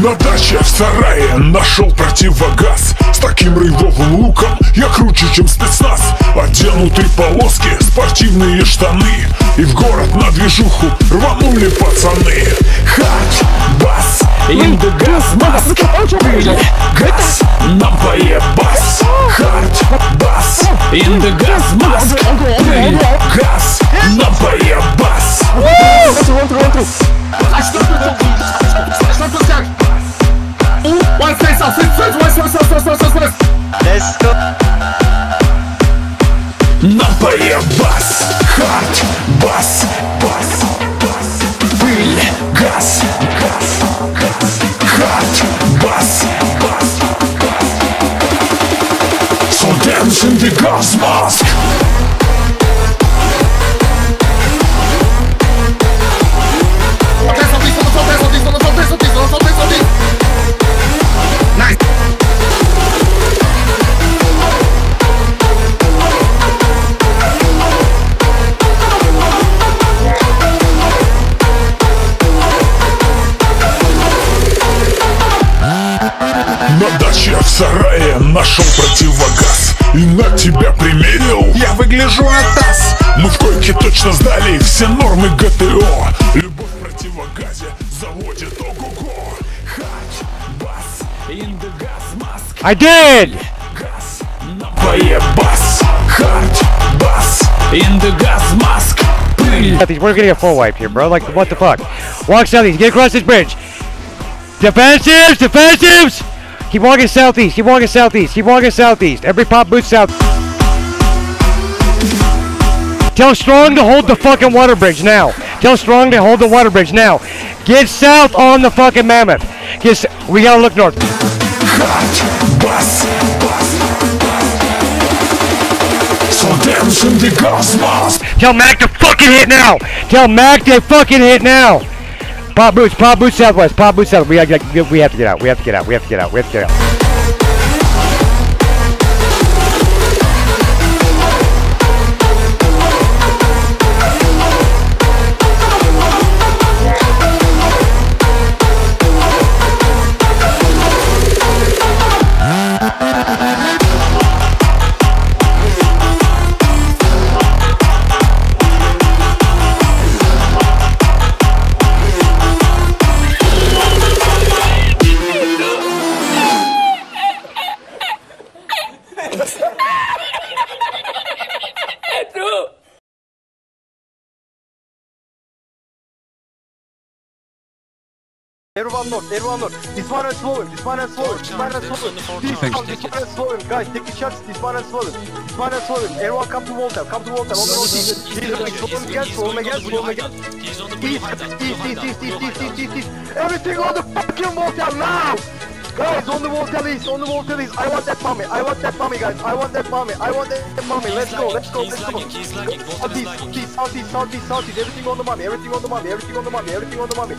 даче в сарае нашел противогаз. С таким рейвовым луком я круче, чем спецназ. Оденутые полоски, спортивные штаны. И в город на движуху рванули пацаны. Хат, бас, индогаз, маск Пыль, газ, нам поебас Хард, бас, индогаз, маск Пыль, газ, нам поебас One soltei, soltei, soltei. Nice. На даче в сарае нашел противогаз И на тебя примерил Я выгляжу атас Мы в койке точно сдали все нормы ГТО Любовь в противогазе заводит ого-го Хач, бас, индогаз, маск did! Газ, поебас Хард, бас, индогаз, маск we're gonna get full wipe here, bro. Like, what the fuck? Walk southeast, get across this bridge. Defensives, defensives! Keep walking southeast. Keep walking southeast. Keep walking southeast. Every pop boots south. Tell Strong to hold the fucking water bridge now. Tell Strong to hold the water bridge now. Get south on the fucking mammoth. Get, we gotta look north. Tell Mac to fucking hit now. Tell Mac to fucking hit now. Pop boots, pop boots southwest, pop boots south. We we have to get out. We have to get out. We have to get out. We have to get out. Everyone north, everyone north. This one and slow this one and slow this one and slow him. Please come, this one and slow. Guys, take the shots, this one and slow. This one and slow him. Everyone come to Volta, come to Volta. Slow him again, slow him again, slow him again. East, east, east, east, east, east, east, east. Everything on the fucking Volta now! Guys, on the wall town east, on the wall town east. I want that mummy, I want that mummy, guys. I want that mummy, I want that mummy. Let's go, let's go, let's go. Southeast, southeast, southeast, southeast, southeast. Everything on the mummy, everything on the mummy, everything on the mummy, everything on the mummy.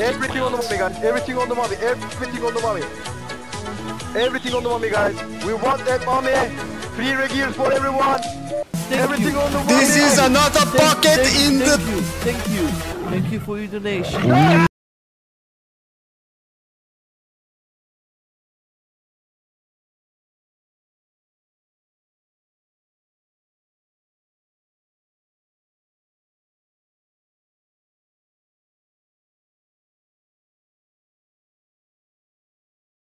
Everything on the mummy, guys. Everything on the mummy. Everything on the mummy. Everything on the mummy, guys. We want that mummy. Free gears for everyone. Everything on the mummy. This is another pocket in the Thank you. Thank you for your donation.